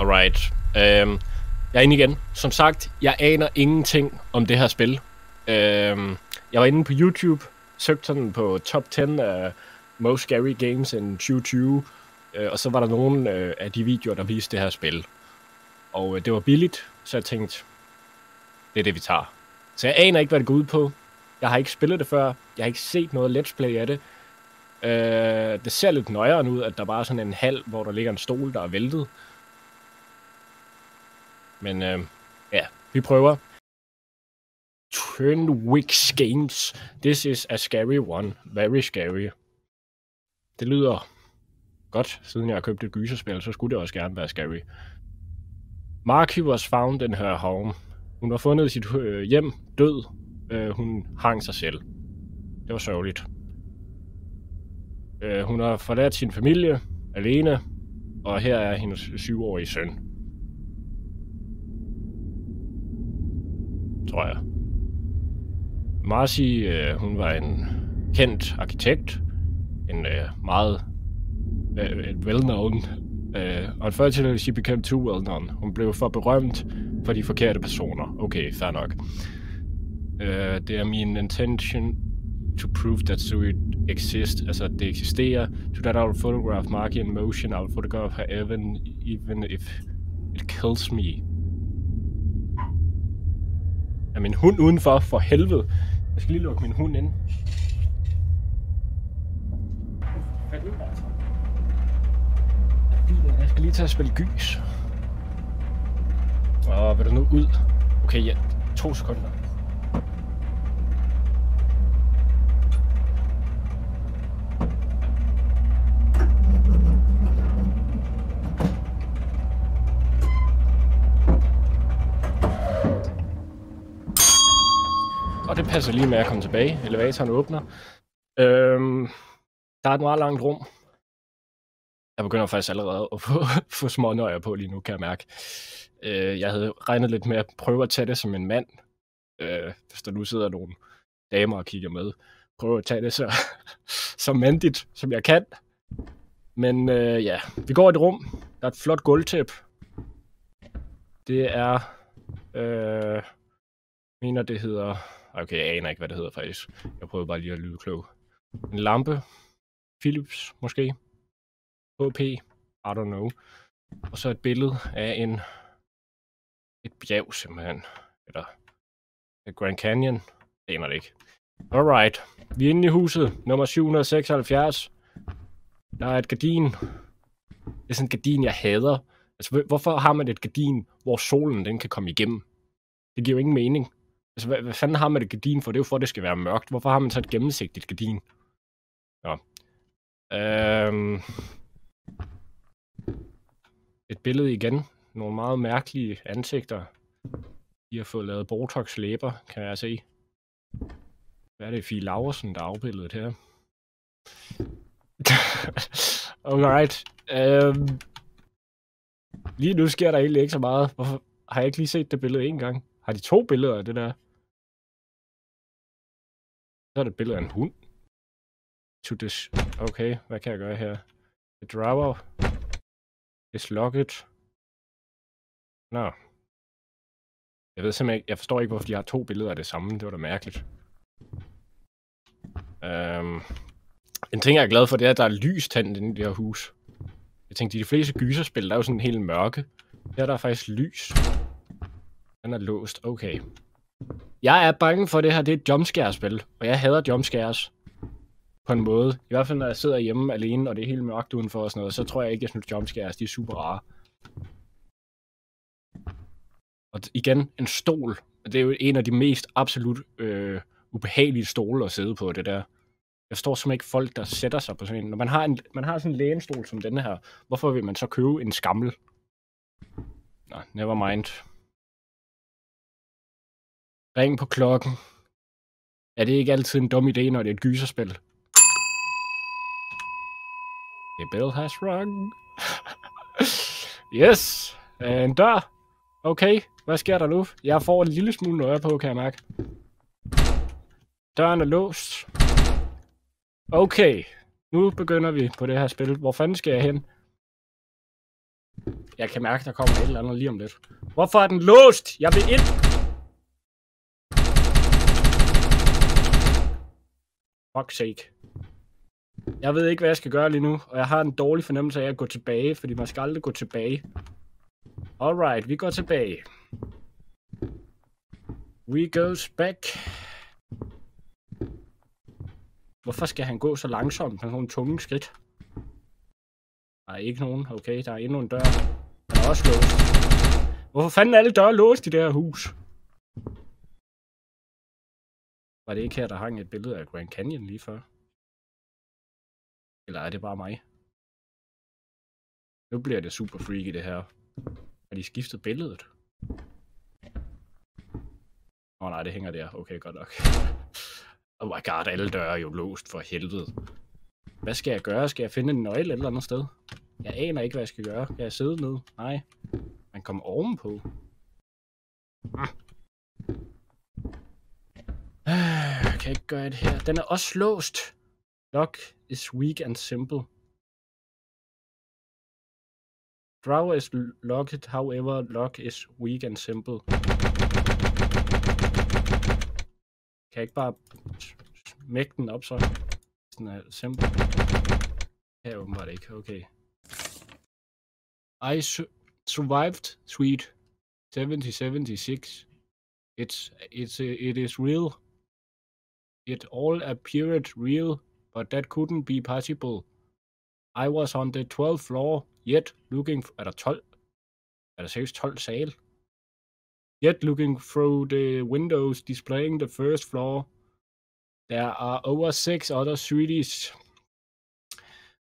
Alright. Øhm, jeg er inde igen. Som sagt, jeg aner ingenting om det her spil. Øhm, jeg var inde på YouTube, søgte sådan på top 10 af most scary games in 2020, øh, og så var der nogle øh, af de videoer, der viste det her spil. Og øh, det var billigt, så jeg tænkte, det er det, vi tager. Så jeg aner ikke, hvad det går ud på. Jeg har ikke spillet det før. Jeg har ikke set noget let's play af det. Øh, det ser lidt nøjere ud, at der bare er sådan en hal, hvor der ligger en stol, der er væltet. Men øh, ja, vi prøver. Turnwix Games. This is a scary one. Very scary. Det lyder godt, siden jeg har købt et gyserspil, så skulle det også gerne være scary. Marky was found in her home. Hun var fundet i sit øh, hjem, død. Øh, hun hang sig selv. Det var sørgeligt. Øh, hun har forladt sin familie alene, og her er hendes syvårige søn. Tror jeg. Marci, øh, hun var en kendt arkitekt. En øh, meget øh, well-known. øh, unfortunately, she became too well-known. Hun blev for berømt for de forkerte personer. Okay, fair nok. Øh, det er min intention to prove that Zoe exists, altså at det eksisterer. To that will photograph Marky in motion. I'll photograph her even, even if it kills me. Er min hund udenfor? For helvede. Jeg skal lige lukke min hund ind. Jeg skal lige tage og spille gys. Og vil du nu ud? Okay, ja. To sekunder. Og det passer lige med at komme tilbage. Elevatoren åbner. Øhm, der er et meget langt rum. Jeg begynder faktisk allerede at få, få små nøjer på lige nu, kan jeg mærke. Øh, jeg havde regnet lidt med at prøve at tage det som en mand. Øh, hvis der nu sidder nogle damer og kigger med. Prøve at tage det så, så mandigt, som jeg kan. Men øh, ja, vi går i et rum. Der er et flot gulvtæp. Det er... Øh, mener, det hedder... Okay, jeg aner ikke, hvad det hedder faktisk. Jeg prøver bare lige at lyde klog. En lampe. Philips, måske. HP. I don't know. Og så et billede af en et bjerg simpelthen. Eller Grand Canyon. Jeg aner det ikke. Alright. Vi er inde i huset. Nummer 776. Der er et gardin. Det er sådan et gardin, jeg hader. Altså, hvorfor har man et gardin, hvor solen den kan komme igennem? Det giver jo ingen mening. Altså, hvad, hvad fanden har man et gardin for? Det er jo for, at det skal være mørkt. Hvorfor har man så et gennemsigtigt gardin? Nå. Øhm. Et billede igen. Nogle meget mærkelige ansigter. De har fået lavet Botox-læber, kan jeg se. Hvad er det, Fie Laversen, der er afbildet her? Alright. Øhm. Lige nu sker der egentlig ikke så meget. Hvorfor har jeg ikke lige set det billede en gang? Har de to billeder af det der? Så er det et billede af en hund. To this... Okay, hvad kan jeg gøre her? The drawer is locked. Nå. Jeg ved simpelthen ikke... Jeg forstår ikke, hvorfor de har to billeder af det samme. Det var da mærkeligt. Um, en ting, jeg er glad for, det er, at der er lys tændt i det her hus. Jeg tænkte, de fleste gyserspil, der er jo sådan helt mørke. Her der er faktisk lys. Den er låst. Okay. Jeg er bange for, det her det er et jumpscare-spil. Og jeg hader jumpscares. På en måde. I hvert fald, når jeg sidder hjemme alene, og det er helt mørkt udenfor og sådan noget, så tror jeg ikke, jeg synes jumpscares, de er super rare. Og igen, en stol. Det er jo en af de mest absolut øh, ubehagelige stole at sidde på, det der. Jeg står som ikke folk, der sætter sig på sådan en. Når man har, en, man har sådan en lænestol som denne her, hvorfor vil man så købe en skammel? Nå, never mind. Ring på klokken. Er det ikke altid en dum idé, når det er et gyserspil? The bell has rung. yes. En dør. Okay, hvad sker der nu? Jeg får en lille smule nøje på, kan jeg mærke. Døren er låst. Okay, nu begynder vi på det her spil. Hvor fanden skal jeg hen? Jeg kan mærke, der kommer et eller andet lige om lidt. Hvorfor er den låst? Jeg vil ind! Fuck's sake. Jeg ved ikke, hvad jeg skal gøre lige nu, og jeg har en dårlig fornemmelse af at gå tilbage, fordi man skal aldrig gå tilbage. Alright, vi går tilbage. We goes back. Hvorfor skal han gå så langsomt med nogle tunge skridt? Der er ikke nogen. Okay, der er endnu en dør. Den er også låst. Hvorfor fanden er alle døre låst i det her hus? Var det ikke her, der hang et billede af Grand Canyon lige før? Eller er det bare mig? Nu bliver det super freaky det her. Har de skiftet billedet? Åh oh, nej, det hænger der. Okay, godt nok. oh my god, alle døre er jo låst for helvede. Hvad skal jeg gøre? Skal jeg finde en nøgle et eller andet sted? Jeg aner ikke, hvad jeg skal gøre. Kan jeg sidde ned? Nej. Man kommer ovenpå. Ah. Kan jeg ikke gøre det her? Den er også låst. Lock is weak and simple. Draw is locked, however, lock is weak and simple. Kan jeg ikke bare smække den op så? Sådan er simple. Her åbenbart ikke, okay. I su survived Sweet 7076. It's it's it is real. It all appeared real, but that couldn't be possible. I was on the 12th floor, yet looking... Er der 12? Er der seriøst 12 sal? Yet looking through the windows displaying the first floor, there are over six other suites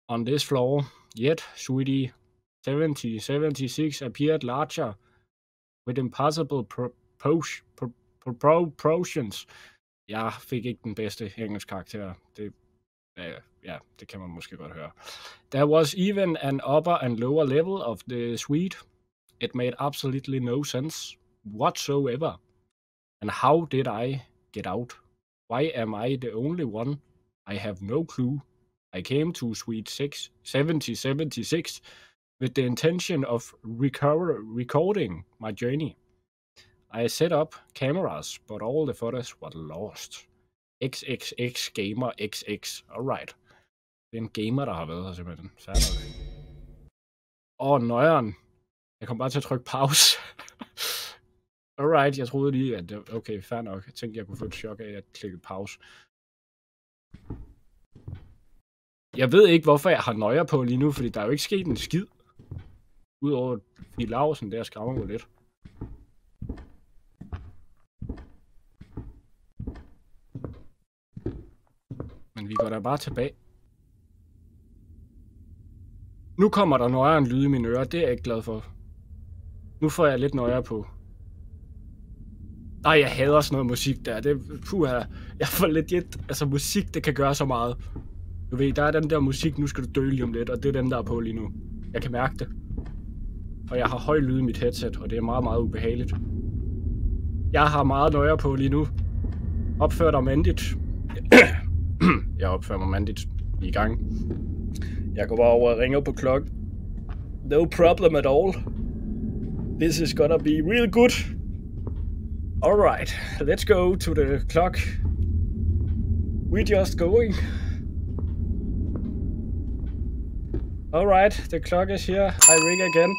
on this floor. Yet, suite 70, 76 appeared larger with impossible proportions. Pro pro Jeg fik ikke den bedste engelsk karakter. Det, uh, ja, det kan man måske godt høre. There was even an upper and lower level of the suite. It made absolutely no sense whatsoever. And how did I get out? Why am I the only one? I have no clue. I came to Suite 6, 7076 with the intention of recover, recording my journey. I set up cameras, but all the photos were lost. XXX Gamer XX. Alright. Det er en gamer, der har været her simpelthen. Færdig. Åh, oh, nøjeren. Jeg kom bare til at trykke pause. Alright, jeg troede lige, at det, okay, fair nok. Jeg tænkte, jeg kunne få et chok af, at jeg klikkede pause. Jeg ved ikke, hvorfor jeg har nøjer på lige nu, fordi der er jo ikke sket en skid. Udover i Larsen, der skræmmer mig lidt. Men vi går da bare tilbage. Nu kommer der nøjere en lyd i mine ører, det er jeg ikke glad for. Nu får jeg lidt nøjere på. Nej, jeg hader sådan noget musik der. Det, puha, jeg får legit, altså musik, det kan gøre så meget. Du ved, der er den der musik, nu skal du dø lige om lidt, og det er den, der er på lige nu. Jeg kan mærke det. Og jeg har høj lyd i mit headset, og det er meget, meget ubehageligt. Jeg har meget nøjere på lige nu. Opfør dig mandigt. jeg opfører mig mandigt i gang. Jeg går bare over og ringer på klokken. No problem at all. This is gonna be real good. Alright, let's go to the clock. We're just going. Alright, the clock is here. I ring again.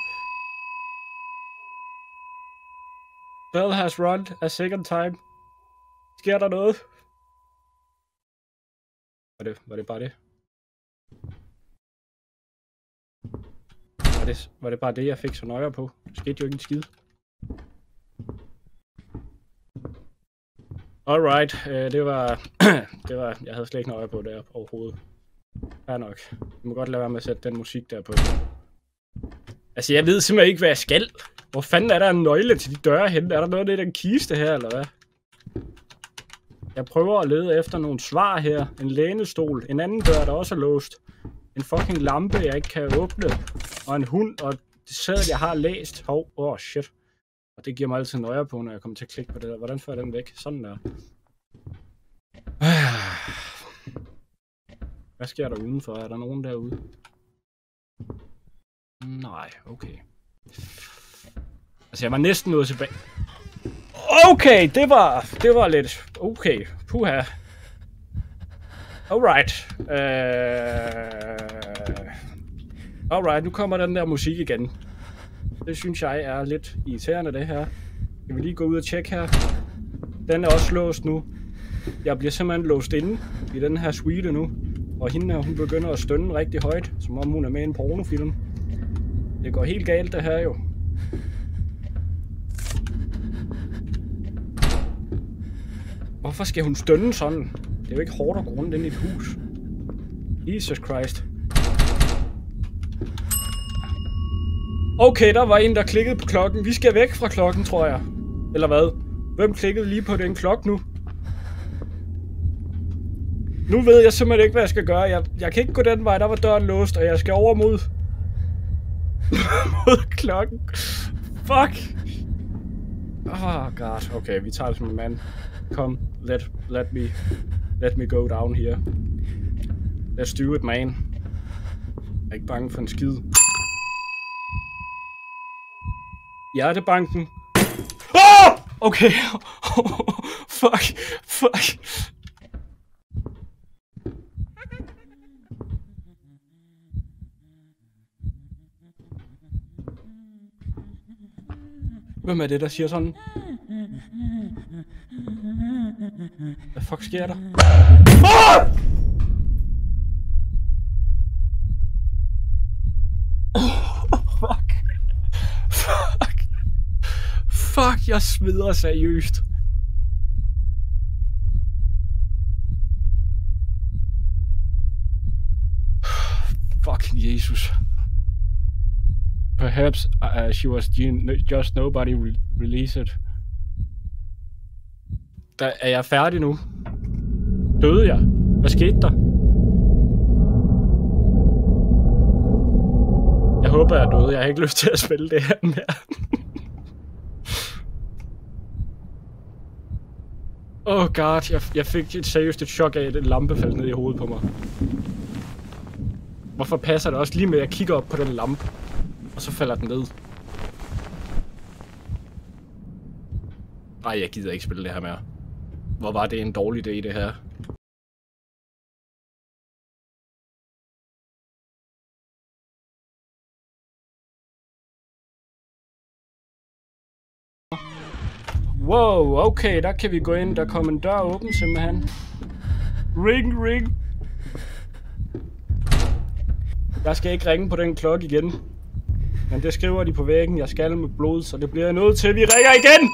Bell has run a second time. Sker der noget? Var det, var det bare det? Var det, var det bare det, jeg fik så nøjere på? Det skete jo ikke en skid. Alright, øh, det var, det var, jeg havde slet ikke nøje på der overhovedet. Ja nok. Du må godt lade være med at sætte den musik der på. Altså, jeg ved simpelthen ikke, hvad jeg skal. Hvor fanden er der en nøgle til de døre henne? Er der noget af det, den kiste her, eller hvad? Jeg prøver at lede efter nogle svar her. En lænestol. En anden dør, der også er låst. En fucking lampe, jeg ikke kan åbne. Og en hund, og det sæd, jeg har læst. Hov, oh, oh shit. Og det giver mig altid nøje på, når jeg kommer til at klikke på det der. Hvordan får jeg den væk? Sådan der. Hvad sker der udenfor? Er der nogen derude? Nej, okay. Altså, jeg var næsten nået tilbage. Okay, det var, det var lidt... Okay, puha. Alright. Uh... Øh, Alright, nu kommer den der musik igen. Det synes jeg er lidt irriterende, det her. Jeg vil lige gå ud og tjekke her? Den er også låst nu. Jeg bliver simpelthen låst inde i den her suite nu. Og hende her, hun begynder at stønne rigtig højt, som om hun er med i en pornofilm. Det går helt galt, det her jo. Hvorfor skal hun stønne sådan? Det er jo ikke hårdt at gå rundt ind i et hus. Jesus Christ. Okay, der var en, der klikkede på klokken. Vi skal væk fra klokken, tror jeg. Eller hvad? Hvem klikkede lige på den klok nu? Nu ved jeg simpelthen ikke, hvad jeg skal gøre. Jeg, jeg kan ikke gå den vej, der var døren låst, og jeg skal over mod... mod klokken. Fuck! Oh god. Okay, vi tager det som en mand. Kom, let, let me, let me go down here. Let's do it, man. Jeg er ikke bange for en skid. Hjertebanken. Oh! Okay. fuck. Fuck. Hvem er det, der siger sådan? Hvad fuck sker der? Ah! fuck. Fuck. Fuck, jeg smider seriøst. Fucking Jesus. Perhaps uh, uh, she was just nobody re released. Der, er jeg færdig nu? Døde jeg? Hvad skete der? Jeg håber, jeg er døde. Jeg har ikke lyst til at spille det her mere. oh god, jeg, jeg fik et seriøst et chok af, at en lampe faldt ned i hovedet på mig. Hvorfor passer det også lige med, at jeg kigger op på den lampe? Og så falder den ned. Nej, jeg gider ikke spille det her mere. Hvor var det en dårlig idé, det her. Wow, okay, der kan vi gå ind. Der kommer en dør åben simpelthen. Ring, ring. Jeg skal ikke ringe på den klokke igen. Men det skriver de på væggen, jeg skal med blod, så det bliver jeg nødt til. Vi ringer igen!